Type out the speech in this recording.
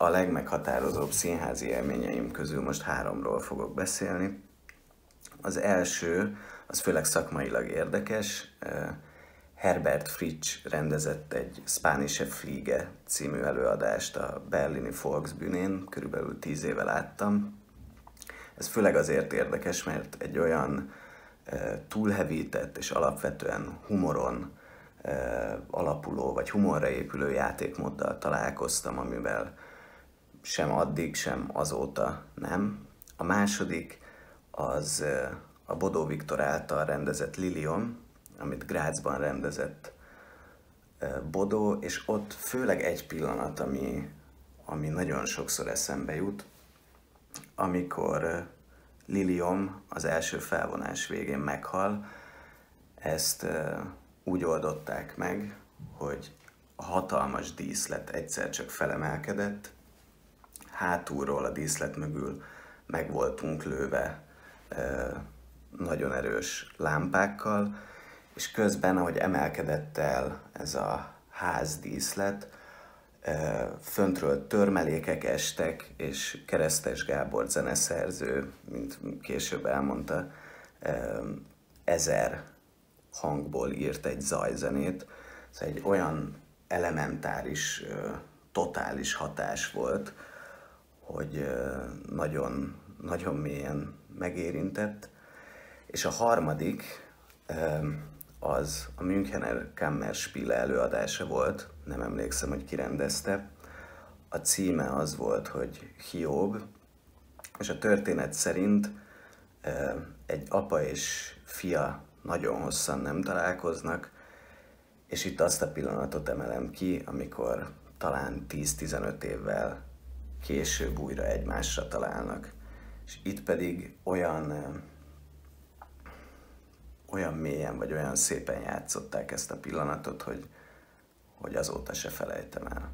a legmeghatározóbb színházi élményeim közül most háromról fogok beszélni. Az első, az főleg szakmailag érdekes. Herbert Fritsch rendezett egy Spanische Fliege című előadást a berlini Volksbühnén, körülbelül tíz éve láttam. Ez főleg azért érdekes, mert egy olyan túlhevített és alapvetően humoron alapuló, vagy humorra épülő játékmóddal találkoztam, amivel sem addig, sem azóta nem. A második az a Bodó Viktor által rendezett Lilium, amit Grácsban rendezett Bodó, és ott főleg egy pillanat, ami, ami nagyon sokszor eszembe jut, amikor Lilium az első felvonás végén meghal, ezt úgy oldották meg, hogy a hatalmas díszlet egyszer csak felemelkedett, hátulról a díszlet mögül meg voltunk lőve nagyon erős lámpákkal, és közben, ahogy emelkedett el ez a házdíszlet, föntről törmelékek estek, és Keresztes Gábor zeneszerző, mint később elmondta, ezer hangból írt egy zajzenét. Ez egy olyan elementáris, totális hatás volt, hogy nagyon, nagyon mélyen megérintett. És a harmadik az a Münchener Kammerspiele előadása volt, nem emlékszem, hogy kirendezte. A címe az volt, hogy Hiob, és a történet szerint egy apa és fia nagyon hosszan nem találkoznak, és itt azt a pillanatot emelem ki, amikor talán 10-15 évvel később újra egymásra találnak. És itt pedig olyan, olyan mélyen, vagy olyan szépen játszották ezt a pillanatot, hogy, hogy azóta se felejtem el.